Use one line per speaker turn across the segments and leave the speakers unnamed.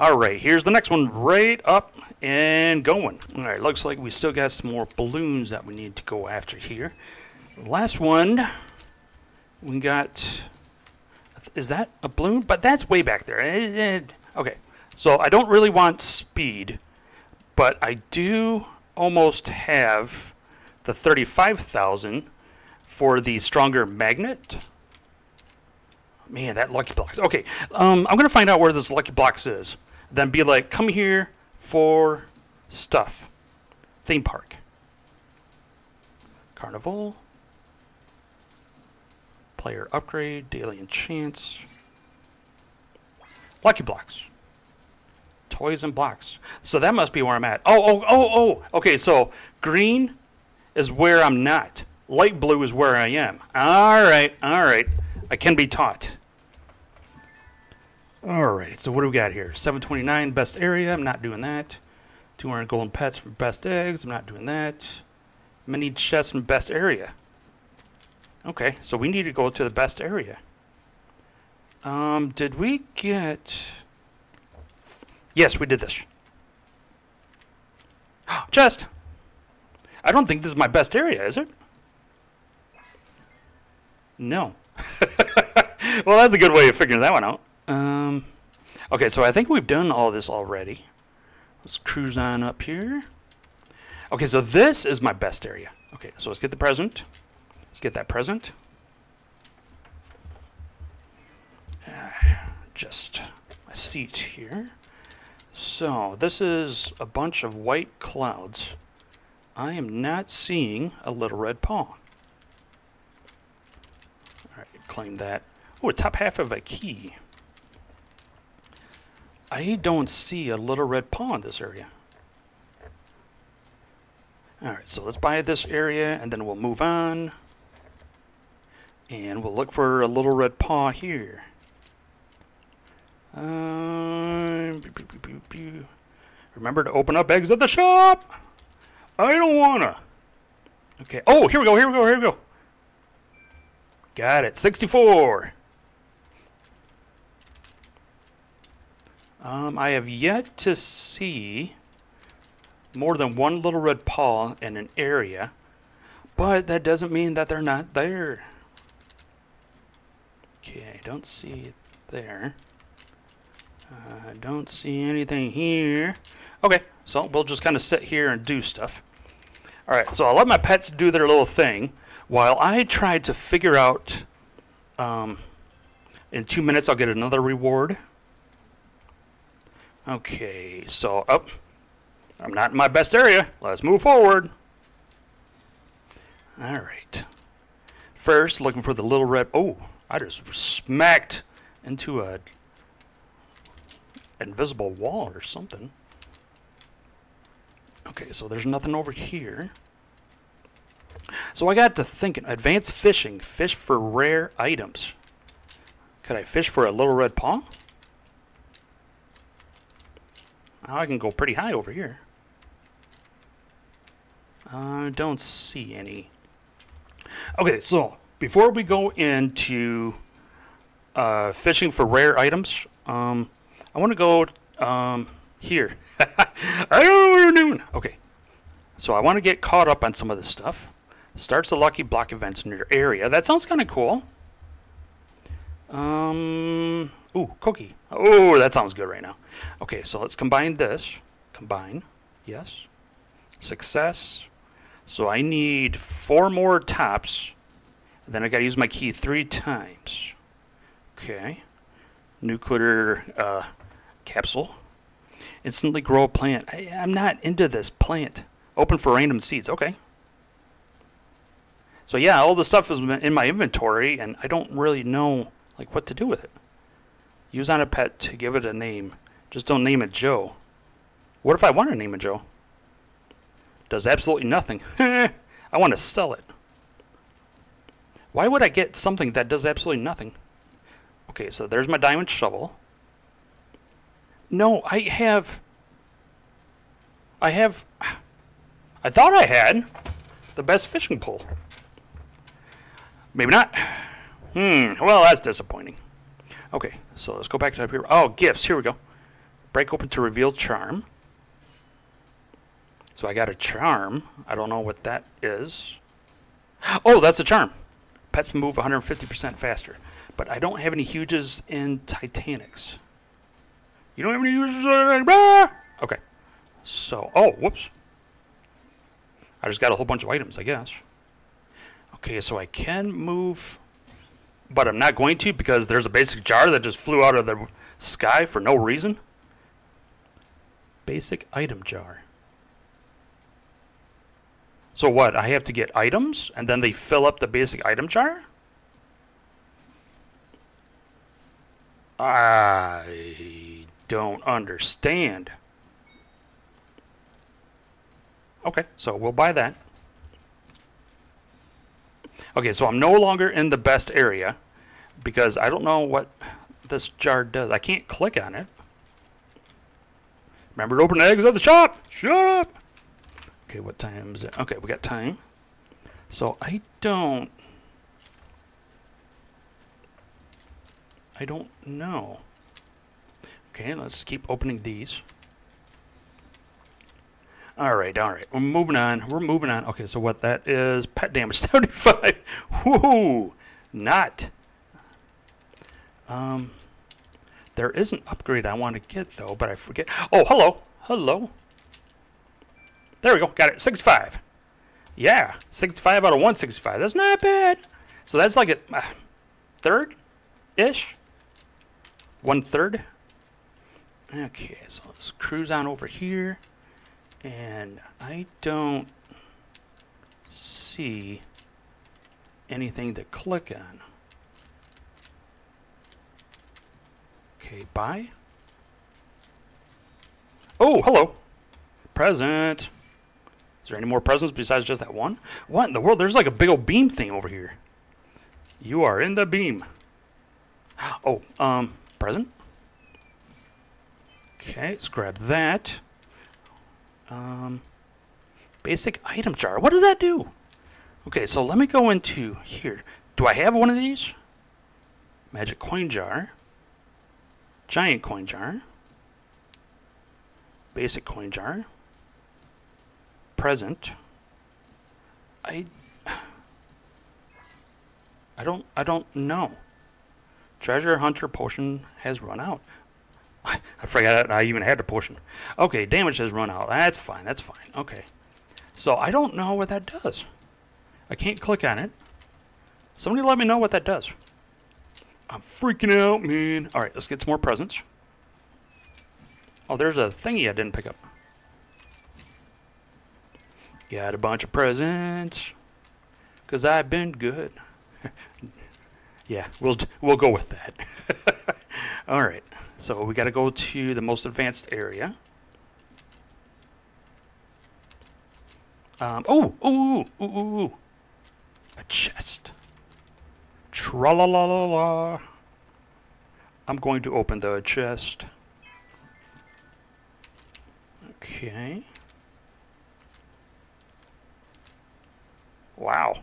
All right, here's the next one right up and going. All right, looks like we still got some more balloons that we need to go after here. Last one, we got. Is that a balloon? But that's way back there. Eh, eh, Okay, so I don't really want speed, but I do almost have the 35,000 for the stronger magnet. Man, that Lucky box. Okay, um, I'm gonna find out where this Lucky box is. Then be like, come here for stuff. Theme park. Carnival. Player upgrade, daily enchants. Lucky Blocks. Toys and blocks. So that must be where I'm at. Oh, oh, oh, oh. Okay, so green is where I'm not. Light blue is where I am. All right, all right. I can be taught. All right, so what do we got here? 729 best area. I'm not doing that. 200 golden pets for best eggs. I'm not doing that. Mini chests in best area. Okay, so we need to go to the best area. Um, did we get? Yes, we did this. Chest. I don't think this is my best area, is it? No. well, that's a good way of figuring that one out. Um, okay, so I think we've done all this already. Let's cruise on up here. Okay, so this is my best area. Okay, so let's get the present. Let's get that present. Just a seat here. So this is a bunch of white clouds. I am not seeing a little red paw. All right, claim that. Oh, top half of a key. I don't see a little red paw in this area. All right, so let's buy this area and then we'll move on. And we'll look for a little red paw here. Um, pew, pew, pew. Remember to open up eggs at the shop. I don't wanna. Okay. Oh, here we go. Here we go. Here we go. Got it. 64. Um, I have yet to see more than one little red paw in an area, but that doesn't mean that they're not there. Okay, I don't see it there. I don't see anything here. Okay, so we'll just kind of sit here and do stuff. All right, so I'll let my pets do their little thing while I try to figure out. Um, in two minutes, I'll get another reward. Okay, so up. Oh, I'm not in my best area. Let's move forward. All right. First, looking for the little red. Oh, I just smacked into a invisible wall or something. Okay, so there's nothing over here. So I got to thinking, advanced fishing, fish for rare items. Could I fish for a little red paw? I can go pretty high over here. I don't see any. Okay, so before we go into uh, fishing for rare items, um, I want to go um, here. I don't know what I'm doing. Okay, so I want to get caught up on some of this stuff. Starts the lucky block events in your area. That sounds kind of cool. Um, ooh, cookie. Oh, that sounds good right now. Okay, so let's combine this. Combine, yes. Success. So I need four more tops. Then I got to use my key three times. Okay. Nuclear uh, capsule. Instantly grow a plant. I, I'm not into this plant. Open for random seeds. Okay. So yeah, all the stuff is in my inventory, and I don't really know like what to do with it. Use on a pet to give it a name. Just don't name it Joe. What if I want to name it Joe? Does absolutely nothing. I want to sell it. Why would I get something that does absolutely nothing? Okay, so there's my diamond shovel. No, I have. I have. I thought I had the best fishing pole. Maybe not. Hmm, well, that's disappointing. Okay, so let's go back to up here. Oh, gifts. Here we go. Break open to reveal charm. So I got a charm. I don't know what that is. Oh, that's a charm. Pets move 150% faster. But I don't have any huges in Titanics. You don't have any huges in! Okay. So, oh, whoops. I just got a whole bunch of items, I guess. Okay, so I can move, but I'm not going to because there's a basic jar that just flew out of the sky for no reason. Basic item jar. So what? I have to get items and then they fill up the basic item jar? I don't understand. Okay, so we'll buy that. Okay, so I'm no longer in the best area because I don't know what this jar does. I can't click on it. Remember to open eggs at the shop. Shut up. Okay, what time is it? Okay, we got time. So I don't... I don't know. Okay, let's keep opening these. All right, all right. We're moving on. We're moving on. Okay, so what that is, pet damage 75. Whoo! Not. Um, there is an upgrade I want to get, though, but I forget. Oh, hello. Hello. There we go. Got it. 65. Yeah. 65 out of 165. That's not bad. So that's like a uh, third-ish? One-third? Okay, so let's cruise on over here. And I don't see anything to click on. Okay, buy. Oh, hello. Present. Is there any more presents besides just that one? What in the world? There's like a big old beam thing over here. You are in the beam. Oh, um, present. Okay, let's grab that. Um, basic item jar. What does that do? Okay, so let me go into here. Do I have one of these? Magic coin jar. Giant coin jar. Basic coin jar present. I I don't I don't know. Treasure Hunter potion has run out. I, forgot I even had a potion. Okay, damage has run out. That's fine. That's fine. Okay. So I don't know what that does. I can't click on it. Somebody let me know what that does. I'm freaking out, man. All right, let's get some more presents. Oh, there's a thingy I didn't pick up. Got a bunch of presents. Cause I've been good. yeah, we'll we'll go with that. All right. So we got to go to the most advanced area. Um, oh, ooh, ooh, ooh, ooh, a chest. Tra la la la la. I'm going to open the chest. Okay. Wow.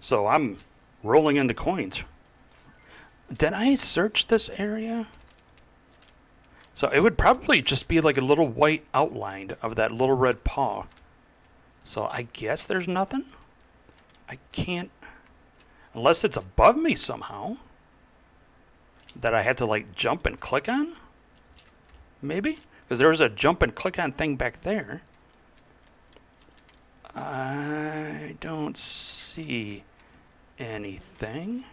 So I'm rolling in the coins. Did I search this area? So it would probably just be like a little white outline of that little red paw. So I guess there's nothing? I can't... Unless it's above me somehow. That I had to like jump and click on? Maybe? Because there was a jump and click on thing back there. I don't see anything.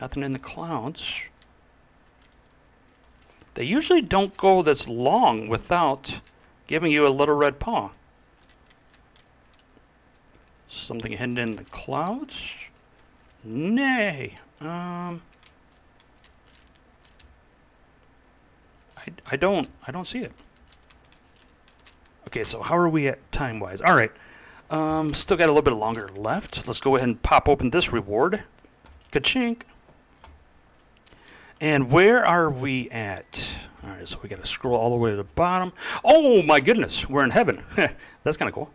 Nothing in the clouds. They usually don't go this long without giving you a little red paw. Something hidden in the clouds? Nay. Um I, I don't I don't see it. Okay, so how are we at time-wise? All right. Um, still got a little bit longer left. Let's go ahead and pop open this reward. Ka-chink. And where are we at? All right, so we got to scroll all the way to the bottom. Oh, my goodness. We're in heaven. That's kind of cool.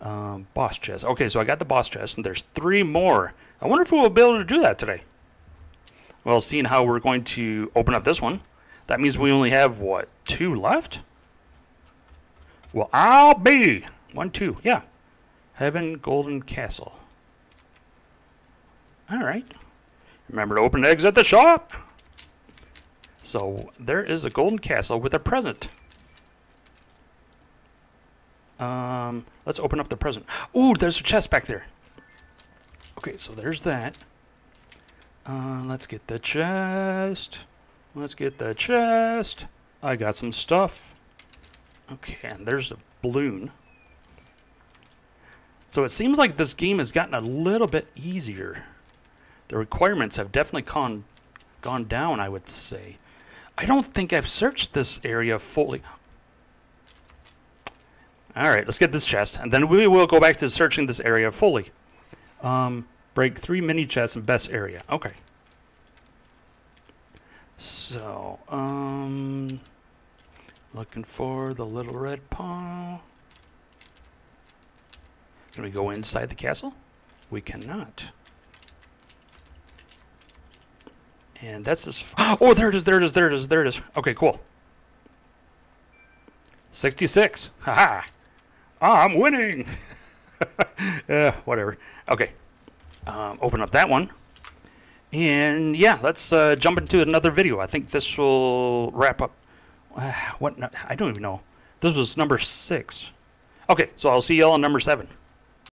Um, boss chest. Okay, so I got the boss chest, and there's three more. I wonder if we'll be able to do that today. Well, seeing how we're going to open up this one, That means we only have, what, two left? Well, I'll be. One, two, yeah. Heaven Golden Castle. All right. Remember to open eggs at the shop. So there is a golden castle with a present. Um, let's open up the present. Ooh, there's a chest back there. Okay, so there's that. Uh, let's get the chest. Let's get the chest. I got some stuff. Okay, and there's a balloon. So it seems like this game has gotten a little bit easier. The requirements have definitely gone, gone down, I would say. I don't think I've searched this area fully. All right, let's get this chest, and then we will go back to searching this area fully. Um, break three mini chests in best area. Okay. So, um, looking for the little red paw. Can we go inside the castle? We cannot. And that's as. Oh, there it is, there it is, there it is, there it is. Okay, cool. 66. Haha. Ah, I'm winning. yeah, whatever. Okay. Um, open up that one. And yeah, let's uh, jump into another video. I think this will wrap up. Uh, what? I don't even know. This was number six. Okay, so I'll see y'all on number seven.